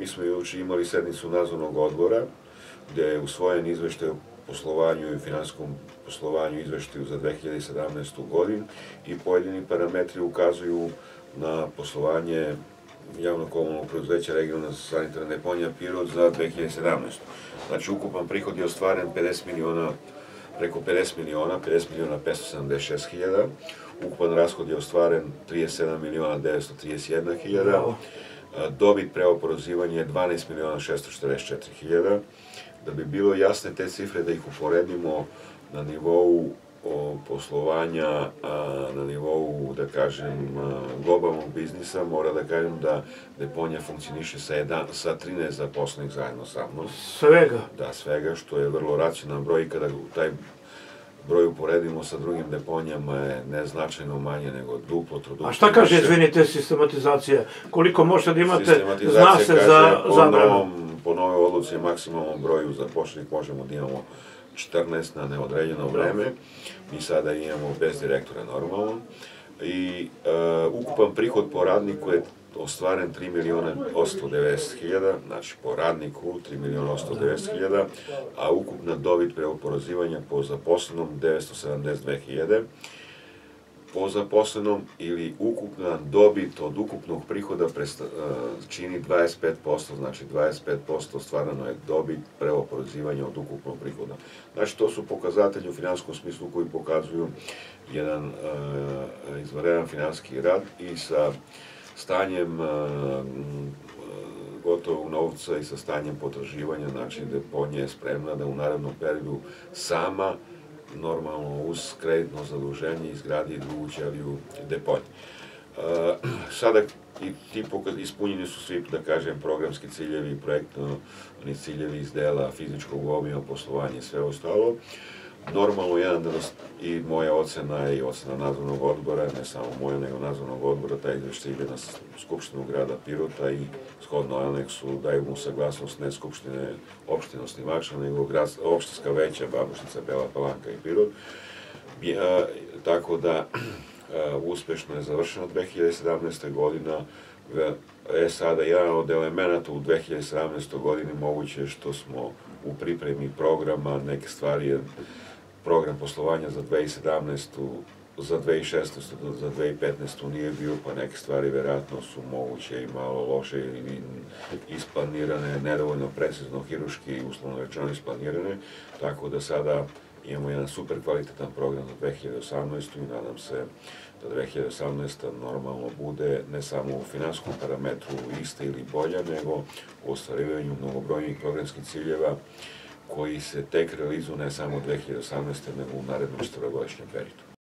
Mi smo juče imali sednicu nadzornog odbora gde je usvojen izveštaj o poslovanju i finanskom poslovanju izveštaju za 2017. godinu i pojedini parametri ukazuju na poslovanje javnog komunalnog preduzeća regionalna sanitarna deponija Pirot za 2017. Znači, ukupan prihod je ostvaren 50 miliona, preko 50 miliona, 50 miliona 576 hiljada, ukupan rashod je ostvaren 37 miliona 931 hiljada, dobit pre oporozivanja je 12 miliona 644 hiljada. Da bi bilo jasne te cifre, da ih uporedimo na nivou poslovanja na nivou, da kažem, globalnog biznisa, mora da kažem da deponija funkcioniše sa, jedan, sa 13 zaposlenih zajedno sa mnom. Svega? Da, svega, što je vrlo racionalan broj kada taj broj uporedimo sa drugim deponijama je neznačajno manje nego duplo, troduplo. A šta kaže, izvinite, sistematizacija? Koliko možete da imate, zna se za zabranu? Po novoj odluci maksimalnom broju zapošljenih možemo da imamo 14 na neodređeno vreme. Mi sada imamo bez direktora normalno. I uh, ukupan prihod po radniku je ostvaren 3 miliona 890 hiljada, znači po radniku 3 miliona 890 hiljada, a ukupna dobit pre oporozivanja po zaposlenom 972 hiljade po zaposlenom ili ukupna dobit od ukupnog prihoda presta, čini 25%, znači 25% stvarano je dobit pre oporezivanja od ukupnog prihoda. Znači to su pokazatelji u finanskom smislu koji pokazuju jedan uh, izvaredan finanski rad i sa stanjem uh, gotovog novca i sa stanjem potraživanja, znači deponija je spremna da u narednom periodu sama normalno uz kreditno zaduženje izgradi drugu ćeliju deponje. Uh, sada i ti ispunjeni su svi, da kažem, programski ciljevi, projektno, oni ciljevi iz dela fizičkog obima, poslovanja sve ostalo. Normalno, jedan da i moja ocena i ocena nadzornog odbora, ne samo moja, nego nadzornog odbora, taj izveštaj ide na Skupštinu grada Pirota i shodno aneksu daju mu saglasnost ne Skupštine opštine osnivača, nego grad, opštinska veća, Babušnica, Bela Palanka i Pirot. Ja, tako da, uspešno je završena 2017. godina, E sada, jedan od elemenata u 2017. godini moguće je što smo u pripremi programa, neke stvari je program poslovanja za 2017 za 2016. za 2015. nije bio, pa neke stvari verovatno su moguće i malo loše ili isplanirane, nedovoljno precizno, hiruški, uslovno rečeno isplanirane, tako da sada imamo jedan super kvalitetan program za 2018. i nadam se da 2018. normalno bude ne samo u finanskom parametru iste ili bolja, nego u ostvarivanju mnogobrojnih programskih ciljeva koji se tek realizuju ne samo 2018. nego u narednom četvrogodišnjem periodu.